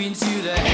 leaving to the